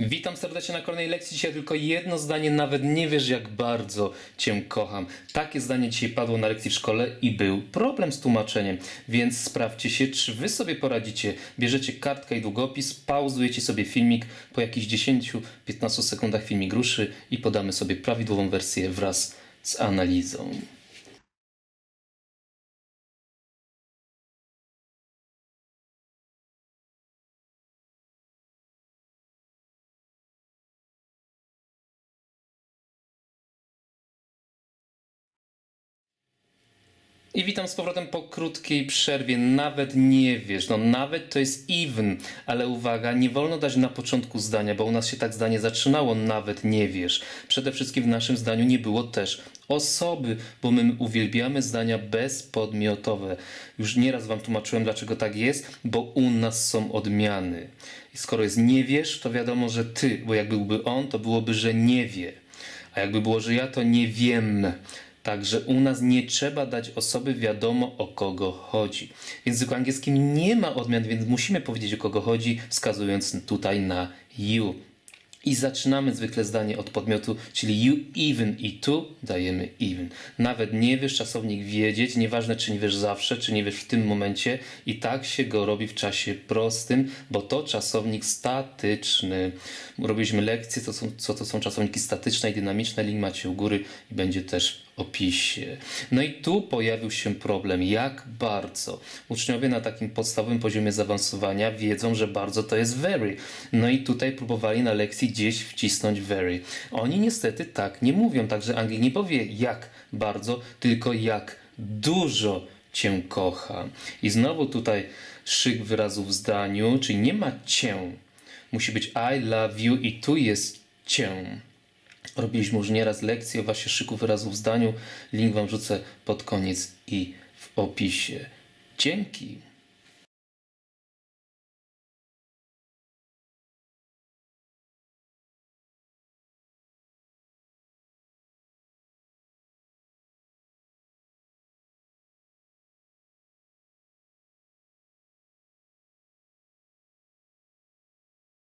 Witam serdecznie na kolejnej lekcji. Dzisiaj tylko jedno zdanie, nawet nie wiesz jak bardzo Cię kocham. Takie zdanie dzisiaj padło na lekcji w szkole i był problem z tłumaczeniem, więc sprawdźcie się, czy Wy sobie poradzicie. Bierzecie kartkę i długopis, pauzujecie sobie filmik, po jakichś 10-15 sekundach filmik ruszy i podamy sobie prawidłową wersję wraz z analizą. I witam z powrotem po krótkiej przerwie. Nawet nie wiesz, no nawet to jest even, ale uwaga, nie wolno dać na początku zdania, bo u nas się tak zdanie zaczynało, nawet nie wiesz. Przede wszystkim w naszym zdaniu nie było też osoby, bo my uwielbiamy zdania bezpodmiotowe. Już nieraz wam tłumaczyłem, dlaczego tak jest, bo u nas są odmiany. I skoro jest nie wiesz, to wiadomo, że ty, bo jak byłby on, to byłoby, że nie wie. A jakby było, że ja, to nie wiem. Także u nas nie trzeba dać osoby wiadomo o kogo chodzi. W języku angielskim nie ma odmian, więc musimy powiedzieć o kogo chodzi, wskazując tutaj na you. I zaczynamy zwykle zdanie od podmiotu, czyli you even i tu dajemy even. Nawet nie wiesz, czasownik wiedzieć, nieważne czy nie wiesz zawsze, czy nie wiesz w tym momencie, i tak się go robi w czasie prostym, bo to czasownik statyczny. Robiliśmy lekcje, co, są, co to są czasowniki statyczne i dynamiczne, link macie u góry i będzie też opisie. No i tu pojawił się problem, jak bardzo. Uczniowie na takim podstawowym poziomie zaawansowania wiedzą, że bardzo to jest very. No i tutaj próbowali na lekcji gdzieś wcisnąć very. Oni niestety tak nie mówią, także Anglik nie powie jak bardzo, tylko jak dużo cię kocha. I znowu tutaj szyk wyrazów w zdaniu, czyli nie ma cię. Musi być I love you i tu jest cię. Robiliśmy już nieraz lekcje o właśnie szyku wyrazów w zdaniu. Link wam rzucę pod koniec i w opisie. Dzięki.